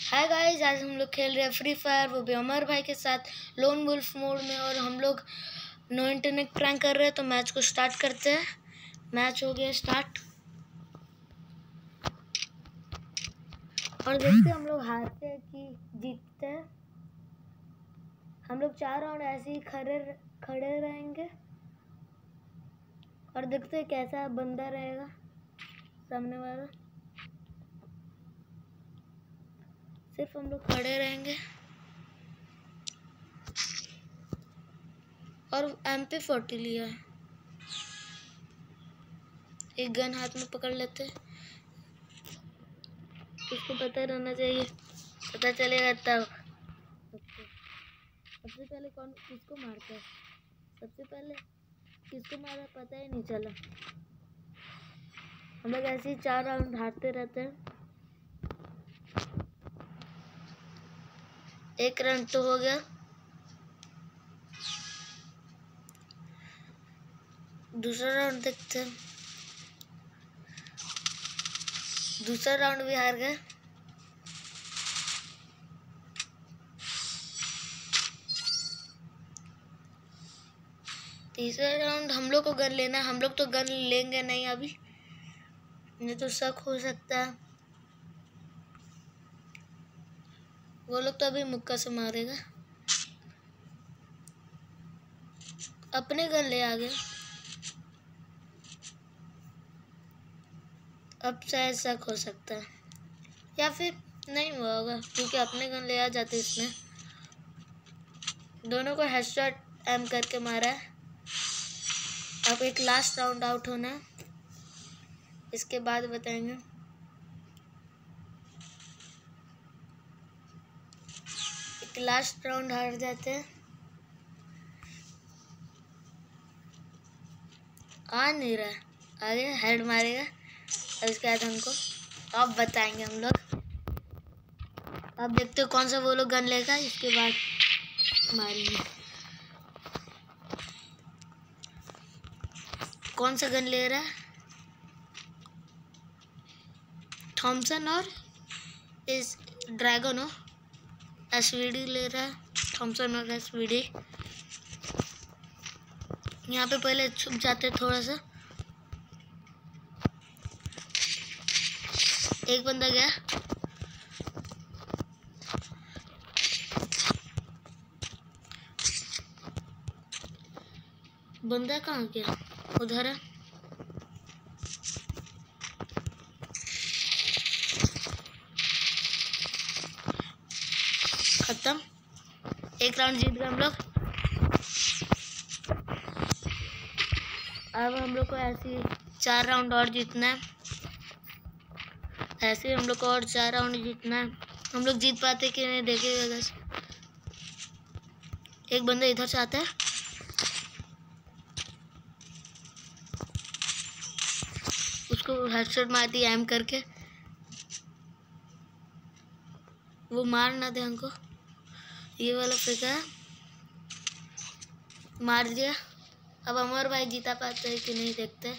Hi guys आज हम लोग खेल रहे हैं फ्री फायर वो भी अमर भाई के साथ लोन वुल्फ मोड में, और हम लोग नो इंटरनेट प्रैंक कर रहे हैं तो मैच को स्टार्ट करते हैं। मैच हो गया स्टार्ट और देखते हम लोग हारते हैं कि जीतते हैं। हम लोग चार राउंड ऐसे ही खड़े खड़े रहेंगे। और देखते हैं कैसा बंदा रहेगा, सामने वाला। सिर्फ़ हम लोग खड़े रहेंगे। और एम पी फोर्टी लिया है। एक गन हाथ में पकड़ लेते उसको पता रहना चाहिए। पता चलेगा तब। सबसे पहले कौन किसको मारता है? सबसे पहले किसको मारा पता ही नहीं चला। हम लोग ऐसे ही चार राउंड हारते रहते हैं। एक रन तो हो गया। दूसरा राउंड देखते हैं। दूसरा राउंड भी हार गए। तीसरा राउंड हम लोग को गन लेना हम लोग तो गन लेंगे नहीं अभी। नहीं तो शक हो सकता है। वो लोग तो अभी मुक्का से मारेगा। अपने घर ले आ गए। अब शायद शक हो सकता है। या फिर नहीं हुआ होगा, क्योंकि अपने गन ले आ जाते इसमें। दोनों को हेडशॉट एम करके मारा है। अब एक लास्ट राउंड आउट होना है। इसके बाद बताएँगे। लास्ट राउंड हार जाते आ नहीं रहा? आगे हेड मारेगा। और इसके बाद हमको अब बताएँगे हम लोग। अब देखते हो कौन सा वो लोग गन लेगा। इसके बाद मारेंगे। कौन सा गन ले रहा? है थॉमसन और इस ड्रैगन हो। एसवीडी ले रहा है थॉमसन और एस यहाँ पे पहले छुप जाते थोड़ा सा। एक बंदा गया। बंदा कहाँ गया? उधर है। खत्म। एक राउंड जीत गए हम लोग। अब हम लोग को ऐसे चार राउंड और जीतना है। ऐसे हम लोग को और चार राउंड जीतना है। हम लोग जीत पाते कि नहीं देखेगा बस। एक बंदा इधर से आता है। उसको हेडशॉट मार दिया एम करके। वो मार ना दे हमको। ये वाला फेंका मार दिया। अब अमर भाई जीता पाते हैं कि नहीं देखते।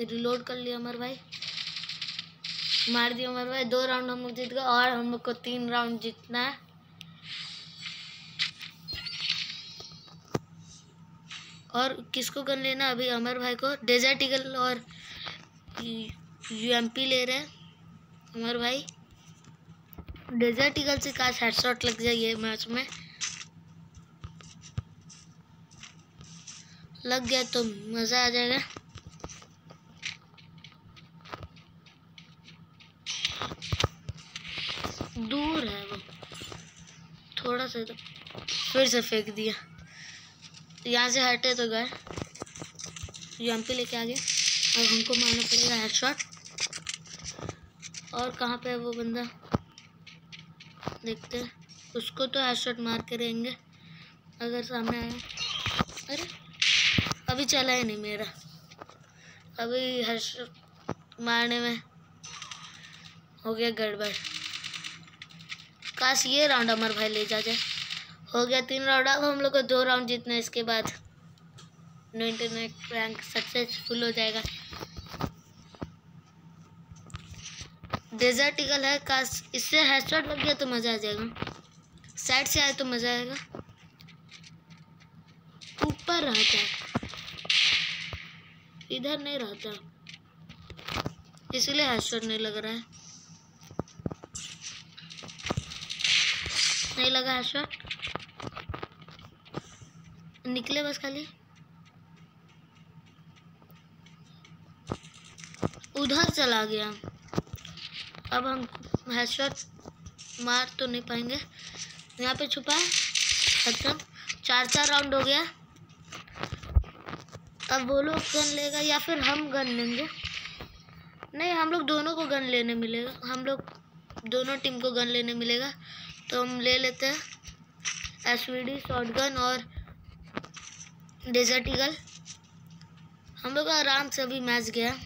रिलोड कर लिया अमर भाई। मार दिया अमर भाई। दो राउंड हम लोग जीत गए और हम लोग को तीन राउंड जीतना है। और किसको कर लेना अभी अमर भाई को। डेजर्ट ईगल और यूएमपी ले रहे हैं, अमर भाई। डेजर्ट ईगल से काश हेडशॉट लग जाए ये मैच में। लग गया तो मज़ा आ जाएगा। दूर है वो। थोड़ा सा तो फिर से फेंक दिया। यहाँ से हटे तो गए यूएमपी लेके आ गए अब हमको मारना पड़ेगा हेडशॉट और कहाँ पे है वो बंदा? देखते हैं। उसको तो हेडशॉट मार के रहेंगे। अगर सामने आया। अरे! अभी चला ही नहीं मेरा। अभी हेडशॉट मारने में हो गया गड़बड़। काश ये राउंड अमर भाई ले जा जाए हो गया तीन राउंड अब हम लोग को दो राउंड जीतना है। इसके बाद नो इंटरनेट रैंक सक्सेसफुल हो जाएगा। डेजर्ट ईगल है काश इससे हेडशॉट लग गया तो मज़ा आ जाएगा। साइड से आए तो मज़ा आएगा। ऊपर रहता है। इधर नहीं रहता। इसलिए हेडशॉट नहीं लग रहा है। नहीं लगा हेडशॉट निकले बस खाली। उधर चला गया। अब हम हेडशॉट मार तो नहीं पाएँगे। यहाँ पे छुपा है। खत्म। चार चार राउंड हो गया। अब वो लोग गन लेगा या फिर हम गन लेंगे। नहीं, हम लोग दोनों को गन लेने मिलेगा। हम लोग दोनों टीम को गन लेने मिलेगा। तो हम ले लेते हैं। S V D short gun और डेजर्ट ईगल हम लोग आराम से अभी मैच गया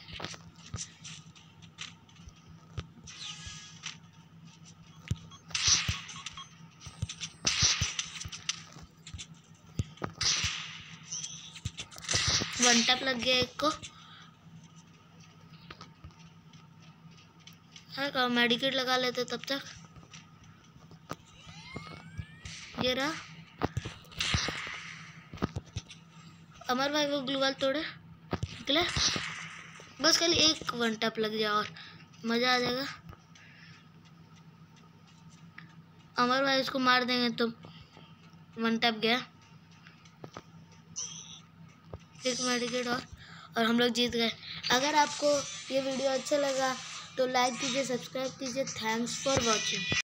वन टैप लग गया एक को। हाँ मेडिकेट लगा लेते तब तक। ये रहा। अमर भाई वो ग्लूवाल तोड़े। निकले बस खाली एक वन टैप लग जाए और। मज़ा आ जाएगा। अमर भाई इसको मार देंगे तो वन टैप गया। एक मेडिकेट और और हम लोग जीत गए। अगर आपको ये वीडियो अच्छा लगा तो लाइक कीजिए सब्सक्राइब कीजिए। Thanks for watching